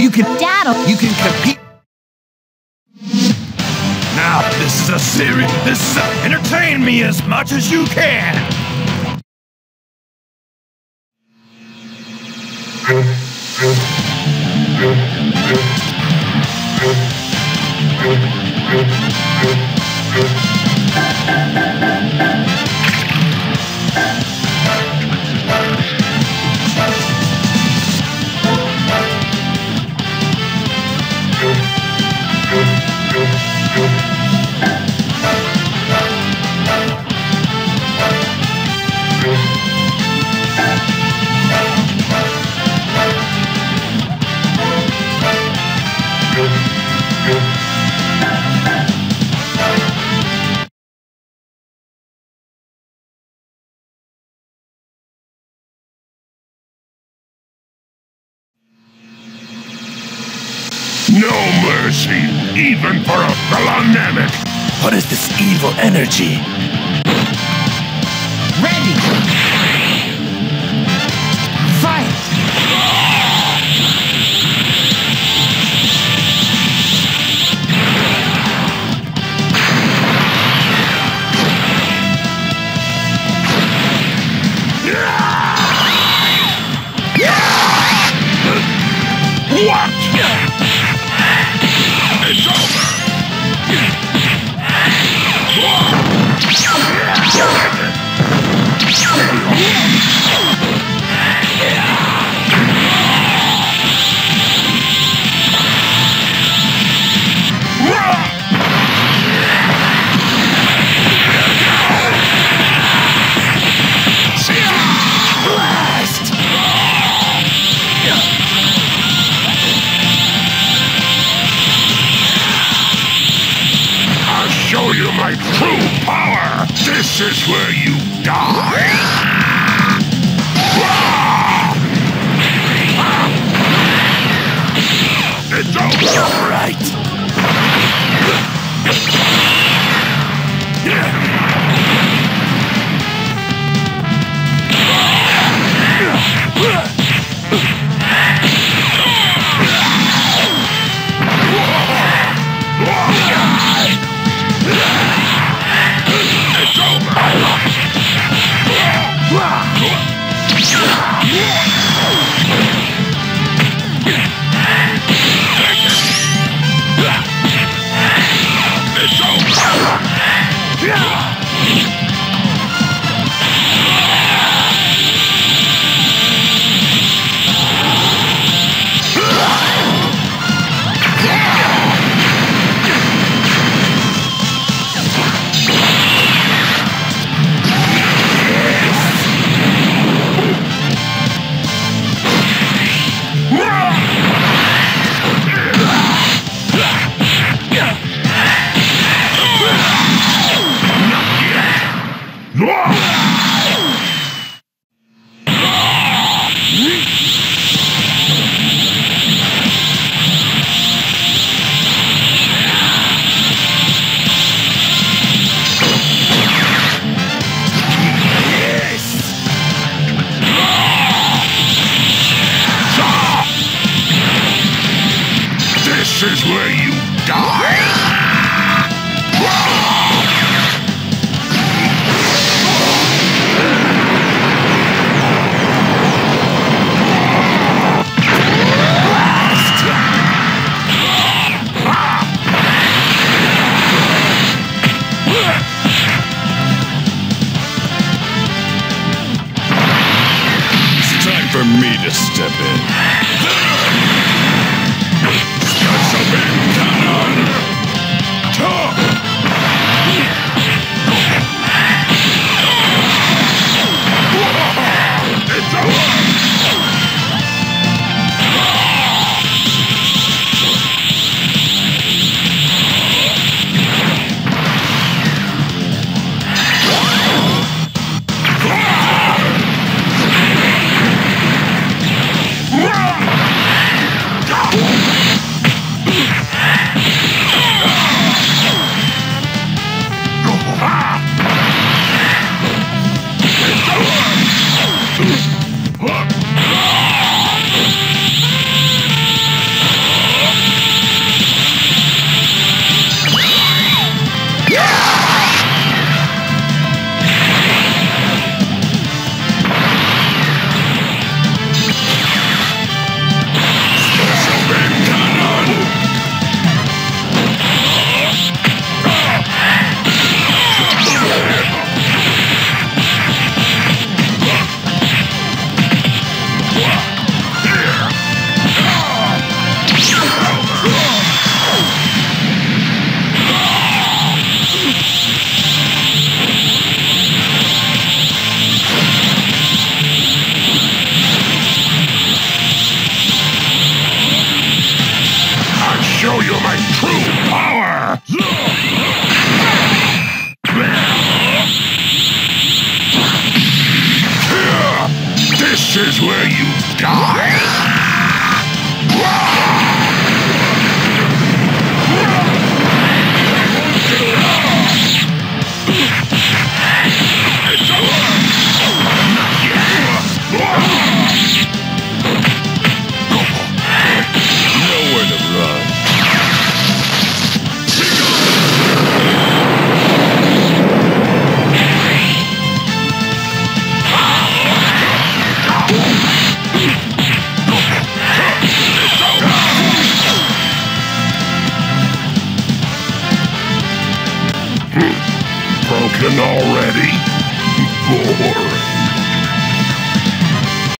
You can Daddle. you can compete. Now, this is a series. This is a, entertain me as much as you can. No mercy, even for a fellow Namekian. What is this evil energy? Ready. Show you my true power. This is where you die. Ah! Ah! Ah! It's over. This is where you die. For me to step in. It's already? Bore.